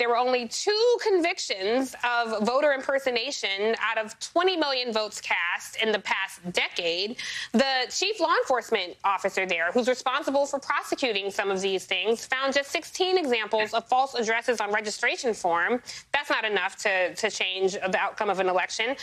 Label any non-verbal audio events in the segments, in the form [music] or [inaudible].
there were only two convictions of voter impersonation out of 20 million votes cast in the past decade. The chief law enforcement officer there, who's responsible for prosecuting some of these things, found just 16 examples of false addresses on registration form. That's not enough to, to change the outcome of an election.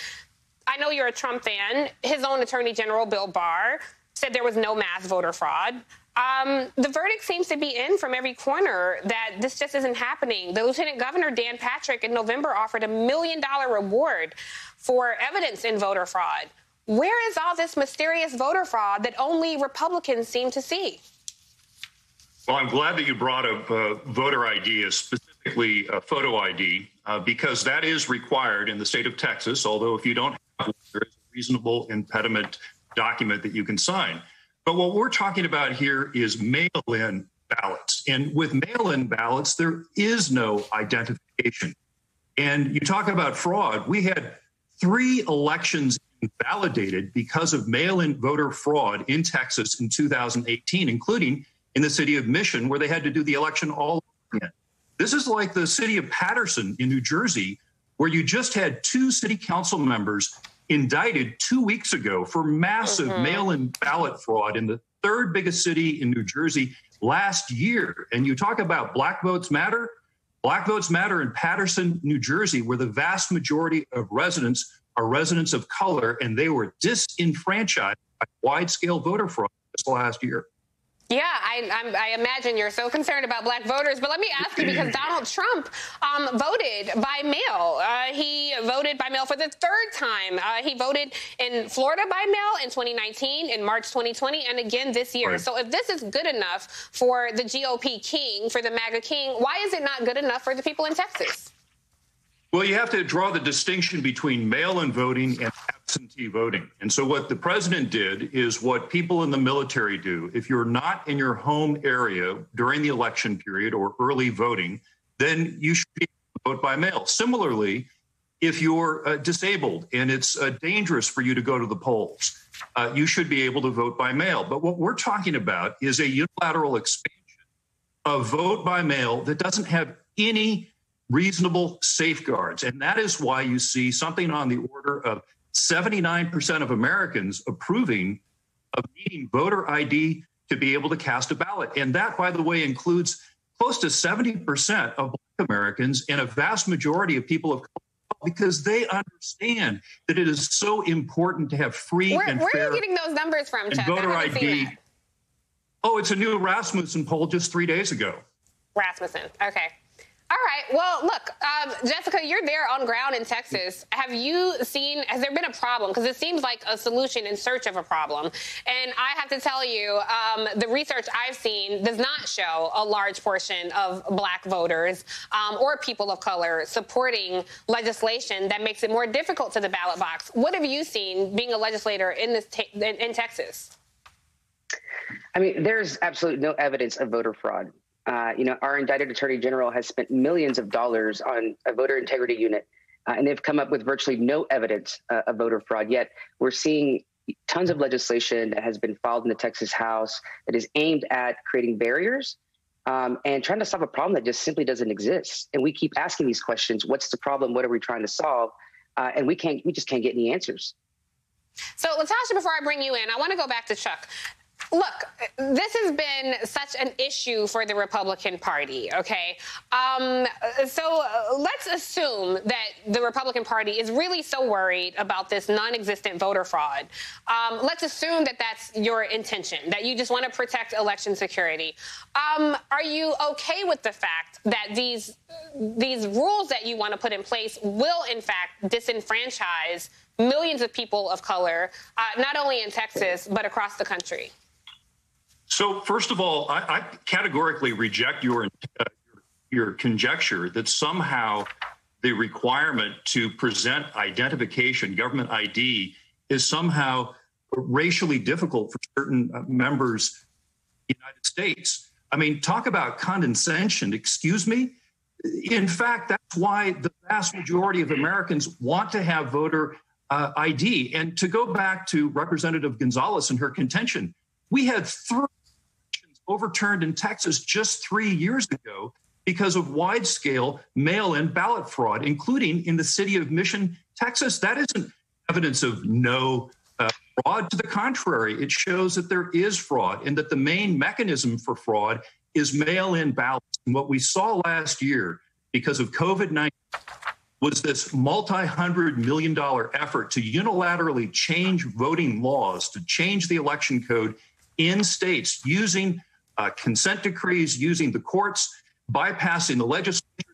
I know you're a Trump fan. His own attorney general, Bill Barr, said there was no mass voter fraud. Um, the verdict seems to be in from every corner that this just isn't happening. The Lieutenant Governor, Dan Patrick, in November offered a million dollar reward for evidence in voter fraud. Where is all this mysterious voter fraud that only Republicans seem to see? Well, I'm glad that you brought up uh, voter ID, specifically a photo ID, uh, because that is required in the state of Texas. Although, if you don't have there is a reasonable impediment document that you can sign. But what we're talking about here is mail in ballots. And with mail in ballots, there is no identification. And you talk about fraud. We had three elections invalidated because of mail in voter fraud in Texas in 2018, including in the city of Mission, where they had to do the election all over again. This is like the city of Paterson in New Jersey, where you just had two city council members indicted two weeks ago for massive mm-hmm. mail in ballot fraud in the third biggest city in New Jersey last year. And you talk about black votes matter. Black votes matter in Paterson, New Jersey, where the vast majority of residents are residents of color, and they were disenfranchised by wide scale voter fraud this last year. Yeah, I, I, imagine you're so concerned about black voters. But let me ask you because [clears throat] Donald Trump um, voted by mail. Uh, he voted by mail for the third time. Uh, he voted in Florida by mail in 2019, in March 2020, and again this year. Right. So if this is good enough for the GOP king, for the MAGA king, why is it not good enough for the people in Texas? Well, you have to draw the distinction between mail in voting and absentee voting. And so, what the president did is what people in the military do. If you're not in your home area during the election period or early voting, then you should be able to vote by mail. Similarly, if you're uh, disabled and it's uh, dangerous for you to go to the polls, uh, you should be able to vote by mail. But what we're talking about is a unilateral expansion of vote by mail that doesn't have any reasonable safeguards. And that is why you see something on the order of 79% of Americans approving of needing voter ID to be able to cast a ballot. And that, by the way, includes close to 70% of Black Americans and a vast majority of people of color because they understand that it is so important to have free where, and where fair are you getting those numbers from, Chuck? voter ID. Oh, it's a new Rasmussen poll just three days ago. Rasmussen. Okay. All right. Well, look, um, Jessica, you're there on ground in Texas. Have you seen, has there been a problem? Because it seems like a solution in search of a problem. And I have to tell you, um, the research I've seen does not show a large portion of black voters um, or people of color supporting legislation that makes it more difficult to the ballot box. What have you seen being a legislator in, this in, in Texas? I mean, there's absolutely no evidence of voter fraud. Uh, you know, our indicted attorney general has spent millions of dollars on a voter integrity unit, uh, and they've come up with virtually no evidence uh, of voter fraud. Yet we're seeing tons of legislation that has been filed in the Texas House that is aimed at creating barriers um, and trying to solve a problem that just simply doesn't exist. And we keep asking these questions: What's the problem? What are we trying to solve? Uh, and we can't. We just can't get any answers. So, LaTosha, before I bring you in, I want to go back to Chuck. Look, this has been such an issue for the Republican Party, okay? Um, so uh, let's assume that the Republican Party is really so worried about this non existent voter fraud. Um, let's assume that that's your intention, that you just want to protect election security. Um, are you okay with the fact that these, these rules that you want to put in place will, in fact, disenfranchise millions of people of color, uh, not only in Texas, but across the country? So, first of all, I, I categorically reject your uh, your conjecture that somehow the requirement to present identification, government ID, is somehow racially difficult for certain uh, members of the United States. I mean, talk about condescension. Excuse me. In fact, that's why the vast majority of Americans want to have voter uh, ID. And to go back to Representative Gonzalez and her contention, we had three overturned in Texas just three years ago. because of wide scale mail in ballot fraud, including in the city of Mission, Texas. That isn't evidence of no uh, fraud. To the contrary, it shows that there is fraud and that the main mechanism for fraud is mail in ballots. And what we saw last year because of COVID 19 was this multi hundred million dollar effort to unilaterally change voting laws, to change the election code in states using uh, consent decrees, using the courts, bypassing the legislature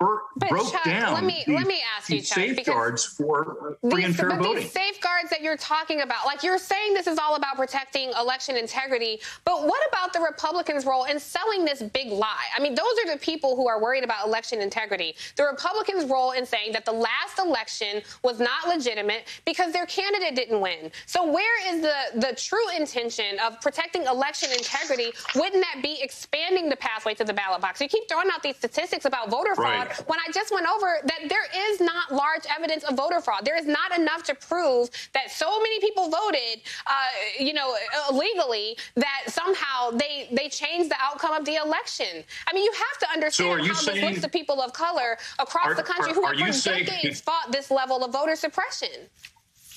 but broke Chuck, down. Let me these, let me ask you, Chuck, safeguards for free these, but voting. These safeguards that you're talking about, like you're saying, this is all about protecting election integrity. But what about the Republicans' role in selling this big lie? I mean, those are the people who are worried about election integrity. The Republicans' role in saying that the last election was not legitimate because their candidate didn't win. So where is the the true intention of protecting election integrity? Wouldn't that be expanding the pathway to the ballot box? You keep throwing out these statistics about voter fraud Right. When I just went over that there is not large evidence of voter fraud. There is not enough to prove that so many people voted, uh, you know, illegally that somehow they they changed the outcome of the election. I mean, you have to understand you how saying- this looks to people of color across Are- the country are- who are have you for saying- decades fought this level of voter suppression.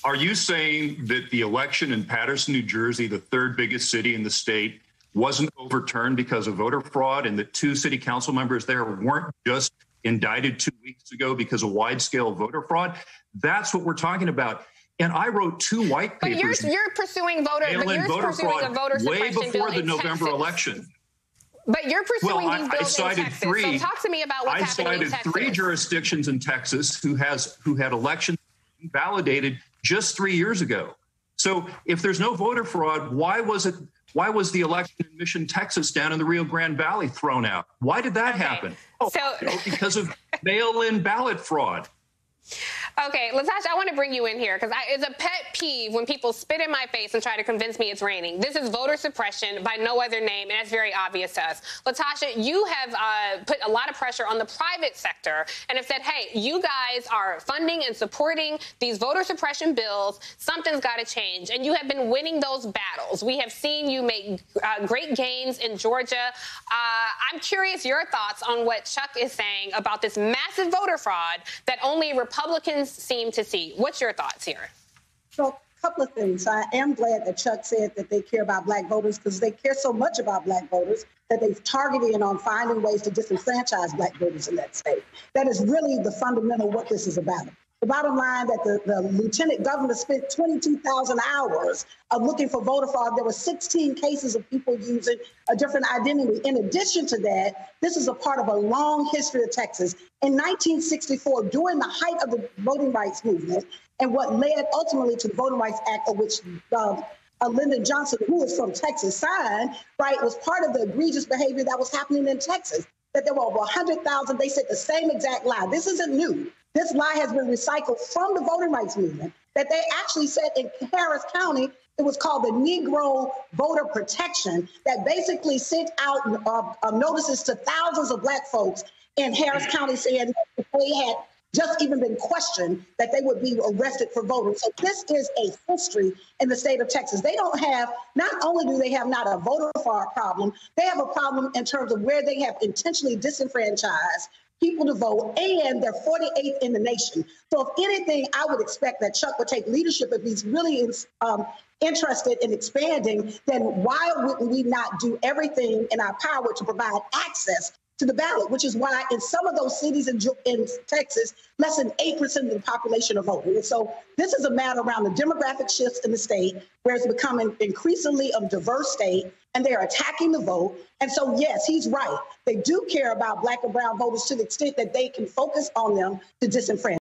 Are you saying that the election in Paterson, New Jersey, the third biggest city in the state, wasn't overturned because of voter fraud and that two city council members there weren't just indicted two weeks ago because of wide scale voter fraud? That's what we're talking about. And I wrote two white But you're you're pursuing voter, but you're voter pursuing fraud voter way before the November Texas. election. But you're pursuing Well, I- these I bills in cited Texas. three- so talk to me about what's I happening in cited Texas. three jurisdictions in Texas who has who had elections validated just three years ago. So if there's no voter fraud, why was it? Why was the election in Mission, Texas, down in the Rio Grande Valley thrown out? Why did that happen? Oh, So- you know, because of mail-in ballot fraud. [laughs] Okay, LaTosha, I want to bring you in here because it's a pet peeve when people spit in my face and try to convince me it's raining. This is voter suppression by no other name, and that's very obvious to us. LaTosha, you have uh, put a lot of pressure on the private sector and have said, hey, you guys are funding and supporting these voter suppression bills. Something's got to change. And you have been winning those battles. We have seen you make uh, great gains in Georgia. Uh, I'm curious your thoughts on what Chuck is saying about this massive voter fraud that only Republicans seem to see. What's your thoughts here? So, a couple of things. I am glad that Chuck said that they care about black voters because they care so much about black voters that they've targeted on finding ways to disenfranchise black voters in that state. That is really the fundamental what this is about. The bottom line that the, the lieutenant governor spent 22,000 hours of looking for voter fraud. There were 16 cases of people using a different identity. In addition to that, this is a part of a long history of Texas. In 1964, during the height of the voting rights movement, and what led ultimately to the Voting Rights Act, of which uh, uh, Lyndon Johnson, who is from Texas, signed, right, was part of the egregious behavior that was happening in Texas. That there were over 100,000, they said the same exact lie. This isn't new. This lie has been recycled from the voting rights movement that they actually said in Harris County, it was called the Negro Voter Protection, that basically sent out uh, uh, notices to thousands of black folks in Harris County saying they had just even been questioned that they would be arrested for voting. So this is a history in the state of Texas. They don't have, not only do they have not a voter problem, they have a problem in terms of where they have intentionally disenfranchised people to vote, and they're 48th in the nation. So, if anything, I would expect that Chuck would take leadership if he's really um, interested in expanding. Then why wouldn't we not do everything in our power to provide access to the ballot? Which is why in some of those cities in, in Texas, less than 8% of the population are voting. And so, this is a matter around the demographic shifts in the state, where it's becoming increasingly a diverse state and they're attacking the vote. And so, yes, he's right. They do care about black and brown voters to the extent that they can focus on them to disenfranchise.